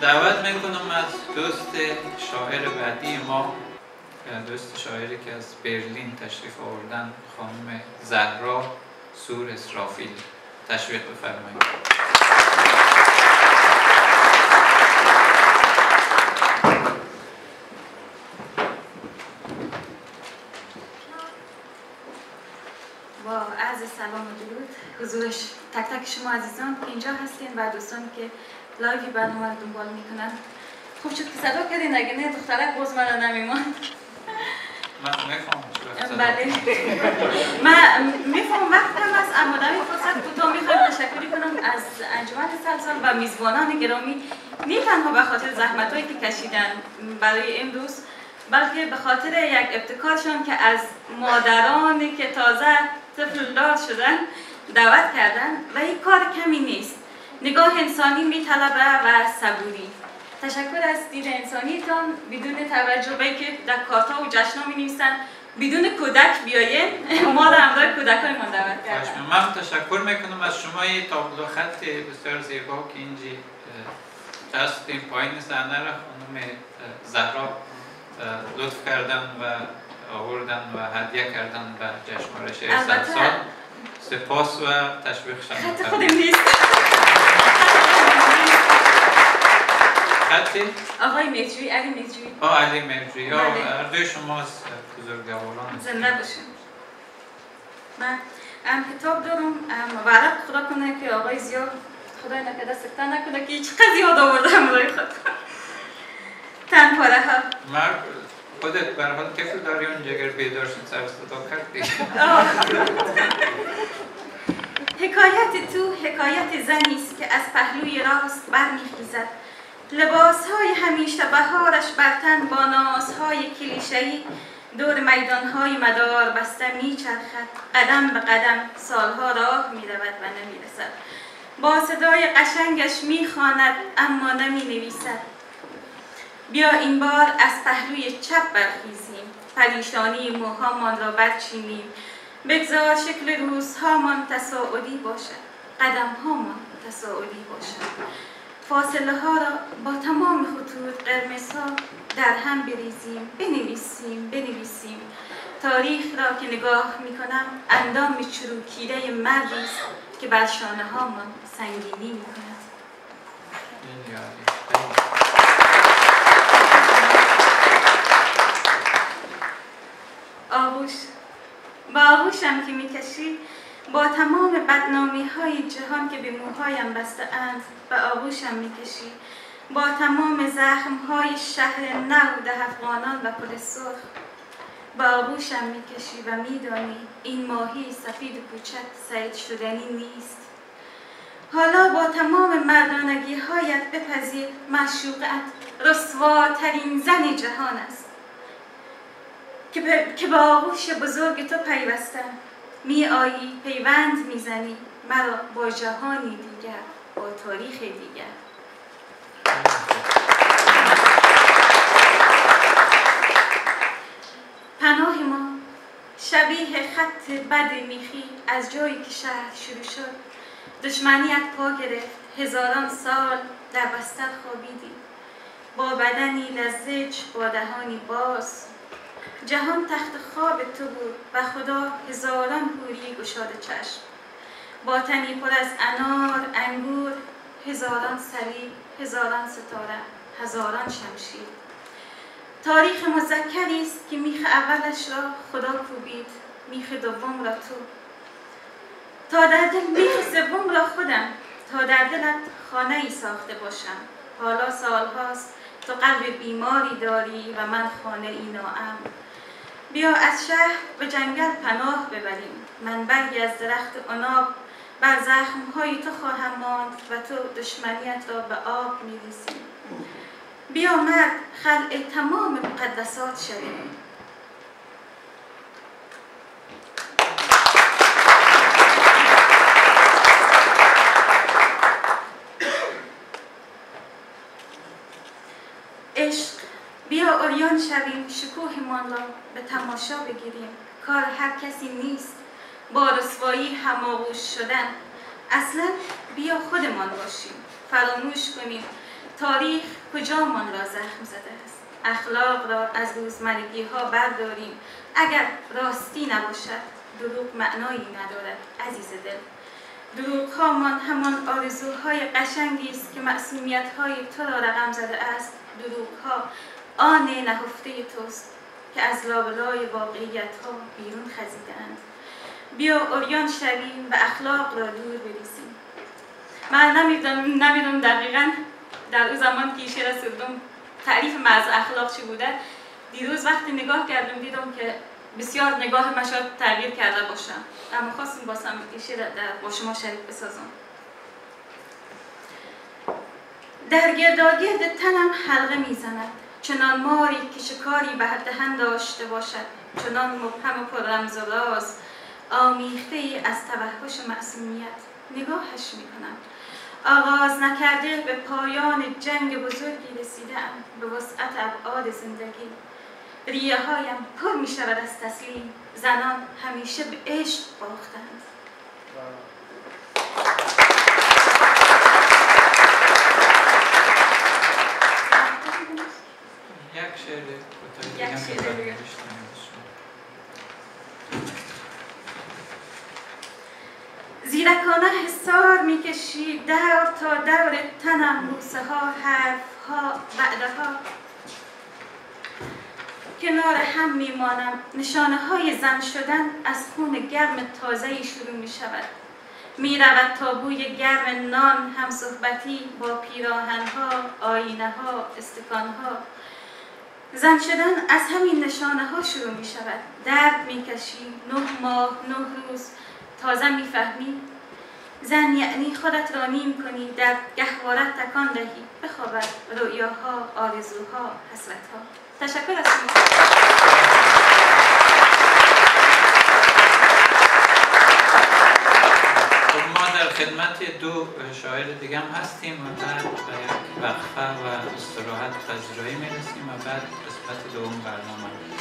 دعوت می‌کنم از دوست شاعر بعدی ما دوست شاعری که از برلین تشریف آوردن خانم زهرا سور اسرافیل. تشویق بفرمایید با عرض سلام و درود. حضورش تک تک شما عزیزان که اینجا هستین و دوستانی که لایوی برنامه رو دنبال می‌کنن. خوب شد که صدا کردین اگه نه دخترک باز من نمیمان بله. من میفهم وقت هم از اما در فرصت کوتاه می‌خوایم تشکری کنم از انجمن سلسال و میزبانان گرامی. نه تنها به خاطر زحمت هایی که کشیدن برای امروز بلکه به خاطر یک ابتکارشان که از مادرانی که تازه طفل دار شدن دعوت کردن و این کار کمی نیست. نگاه انسانی میطلبه و صبوری. تشکر از دید انسانیتان بدون توجه به که در کارتا و جشنا می نویسن بدون کودک بیاین ما را همراه کودکای ما دعوت کردن. من تشکر می‌کنم از شما یه تابلو خط بسیار زیبا که اینجی هست این پایین صحنه را خانم زهرا لطف کردن و آوردن و هدیه کردن به جشنواره شعر سال سپاس و تشویق شما خط خودم نیست. خطی؟ آقای مجوی علی مجوی آه علی مجوی یا بله. شما از بزرگواران. زنده باشین. من ام کتاب دارم. ام ورق خدا کنه که آقای زیاد خدای نکرده سکته نکنه که هیچ قضی یاد آوردم برای خود. تن پاره ها. خودت بر حال طفل داری اونجا اگر بیدار شد سر صدا کرد دیگه حکایت تو حکایت زنی است که از پهلوی راست برمیخیزد لباسهای همیشه بهارش بر تن با نازهای کلیشه‌ای دور میدانهای مدار بسته میچرخد قدم به قدم سالها راه می‌رود و نمی‌رسد با صدای قشنگش می‌خواند اما نمی‌نویسد بیا این بار از پهلوی چپ برخیزیم. پریشانی موهامان را برچینیم بگذار شکل روزهامان تصاعدی باشد. قدمهامان تصاعدی باشد. فاصله ها را با تمام خطوط قرمز ها در هم بریزیم. بنویسیم بنویسیم. تاریخ را که نگاه می کنم اندام چروکیده مردی است که بر شانه هامان سنگینی می کند آغوشم که می‌کشی با تمام بدنامی های جهان که به موهایم بسته اند به آغوشم می‌کشی. با تمام زخم های شهر نو ده افغانان و پل سرخ به آغوشم می‌کشی و میدانی این ماهی سفید کوچک سعید شدنی نیست. حالا با تمام مردانگی هایت بپذیر معشوقت رسواترین زن جهان است. که به, آغوش بزرگ تو پیوستم. می آیی پیوند می‌زنی. مرا با جهانی دیگر با تاریخ دیگر. پناه ما شبیه خط بد میخی از جایی که شهر شروع شد. دشمنیت پا گرفت. هزاران سال در بستر خوابیدی با بدنی لزج با دهانی باز. جهان تخت خواب تو بود و خدا هزاران حوری گشاده چشم. با تنی پر از انار انگور هزاران صلیب هزاران ستاره هزاران شمشیر. تاریخ مذکری است که میخ اولش را خدا کوبید میخ دوم را تو. تا در دل میخ سوم را خودم تا در دلت خانه ای ساخته باشم. حالا سالهاست تو قلب بیماری داری و من خانه ای ناام. بیا از شهر به جنگل پناه ببریم. من برگی از درخت عناب بر زخمهای تو خواهم ماند و تو دشمنیت را به آب میریزی. بیا مرد خلع تمام مقدسات شویم عشق بیا اوریان شویم را به تماشا بگیریم. کار هر کسی نیست. با رسوایی هماغوش شدن. اصلا بیا خودمان باشیم. فراموش کنیم. تاریخ کجامان را زخم زده است؟ اخلاق را از روزمرگی ها برداریم. اگر راستی نباشد دروغ معنایی ندارد عزیز دل. دروغ هامان همان آرزوهای قشنگی است که معصومیت های تو را رقم زده است. دروغ ها آن نهفته توست. که از لابلای واقعیت ها بیرون خزیدند بیا اوریان شویم و اخلاق را دور بریزیم. من نمی‌دونم نمی‌دونم دقیقا در اون زمان که شعر سردم تعریف من از اخلاق چی بوده. دیروز وقتی نگاه کردم دیدم که بسیار نگاه من شاید تغییر کرده باشم. اما خواستم باسم در با شما شریک بسازم. در گرداگرد تنم حلقه می‌زند. چنان ماری که شکاری به دهن داشته باشد چنان مبهم و پر رمز و راز آمیخته ای از توحش معصومیت. نگاهش می‌کنم. آغاز نکرده به پایان جنگ بزرگی رسیدم به وسعت ابعاد زندگی. ریه هایم پر می شود از تسلیم زنان همیشه به عشق باختند یک شعر یک شعر زیرکانه حسار می‌کشی دور تا دور تنم بوسه ها حرف ها وعده ها کنار هم میمانم. نشانه های زن شدن از خون گرم تازه شروع می شود می رود تا بوی گرم نان هم صحبتی با پیراهن ها آینه ها استکان ها زن شدن از همین نشانه ها شروع می شود درد می کشی نه ماه نه روز. تازه می‌فهمی زن یعنی خودت را نیم کنی در گهوارت تکان دهی. بخوابد رؤیاها آرزوها حسرتها. تشکر از خب ما در خدمت دو شاعر دیگه هم هستیم و بعد یک وقفه و استراحت پذیرایی می‌رسیم و بعد قسمت دوم برنامه.